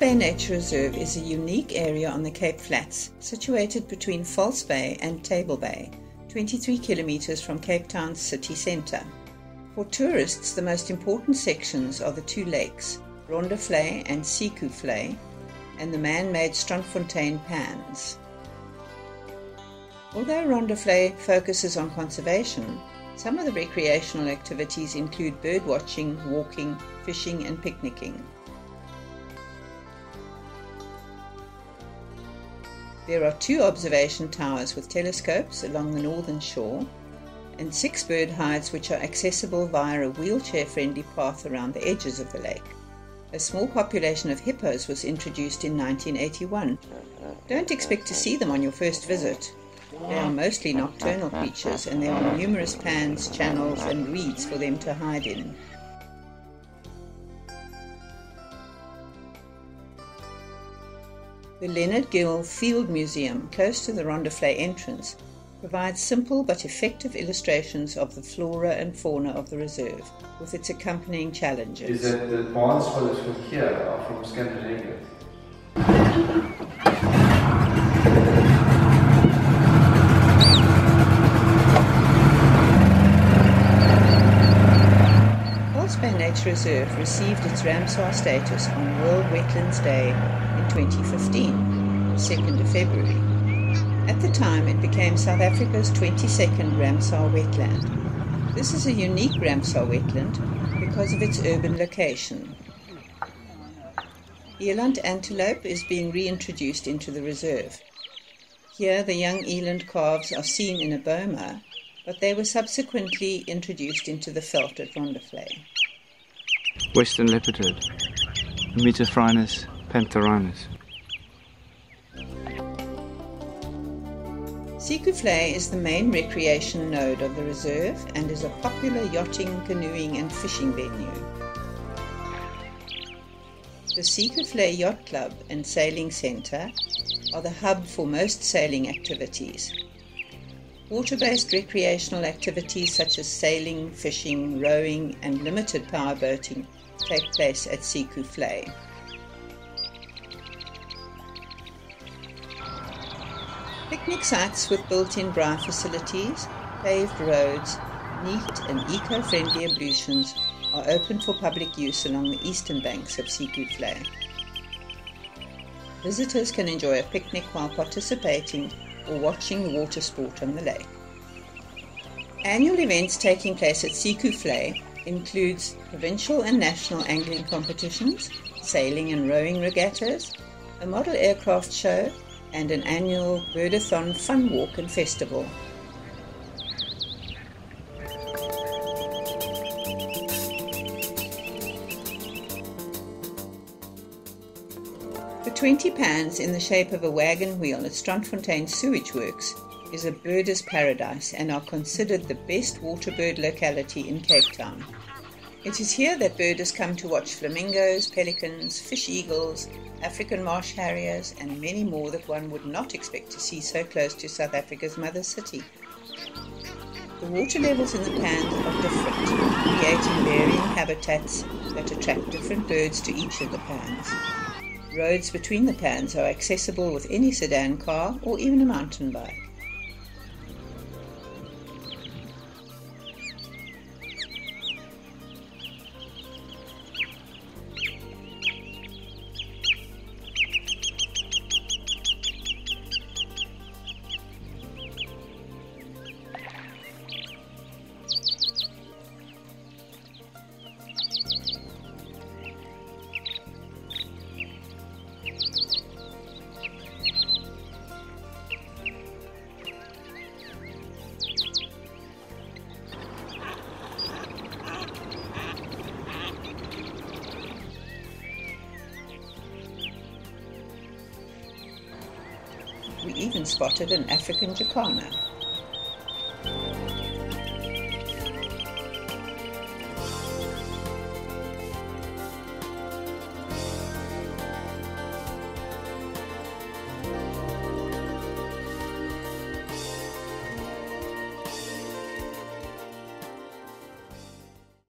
Bay Nature Reserve is a unique area on the Cape Flats, situated between False Bay and Table Bay, 23 kilometers from Cape Town's city centre. For tourists, the most important sections are the two lakes, Rondevlei and Zeekoevlei, and the man-made Strandfontein Pans. Although Rondevlei focuses on conservation, some of the recreational activities include bird watching, walking, fishing and picnicking. There are two observation towers with telescopes along the northern shore and six bird hides which are accessible via a wheelchair friendly path around the edges of the lake. A small population of hippos was introduced in 1981. Don't expect to see them on your first visit. They are mostly nocturnal creatures and there are numerous pans, channels, and reeds for them to hide in. The Leonard Gill Field Museum, close to the Rondevlei entrance, provides simple but effective illustrations of the flora and fauna of the reserve, with its accompanying challenges. Is that the bonds for from here are from Scandinavia? Nature Reserve received its Ramsar status on World Wetlands Day in 2015, 2nd of February. At the time, it became South Africa's 22nd Ramsar wetland. This is a unique Ramsar wetland because of its urban location. Eland antelope is being reintroduced into the reserve. Here, the young eland calves are seen in a boma, but they were subsequently introduced into the veld at Rondevlei. Western leopardhood, Amietophrynus pantherinus. Zeekoevlei is the main recreation node of the reserve and is a popular yachting, canoeing and fishing venue. The Zeekoevlei Yacht Club and Sailing Centre are the hub for most sailing activities. Water-based recreational activities such as sailing, fishing, rowing and limited power boating take place at Zeekoevlei. Picnic sites with built-in braai facilities, paved roads, neat and eco-friendly ablutions are open for public use along the eastern banks of Zeekoevlei. Visitors can enjoy a picnic while participating or watching water sport on the lake. Annual events taking place at Zeekoevlei includes provincial and national angling competitions, sailing and rowing regattas, a model aircraft show, and an annual Birdathon fun walk and festival. 20 pans in the shape of a wagon wheel at Strandfontein Sewage Works is a birder's paradise and are considered the best waterbird locality in Cape Town. It is here that birders come to watch flamingos, pelicans, fish eagles, African marsh harriers, and many more that one would not expect to see so close to South Africa's mother city. The water levels in the pans are different, creating varying habitats that attract different birds to each of the pans. Roads between the pans are accessible with any sedan car or even a mountain bike. Even spotted an African jacana.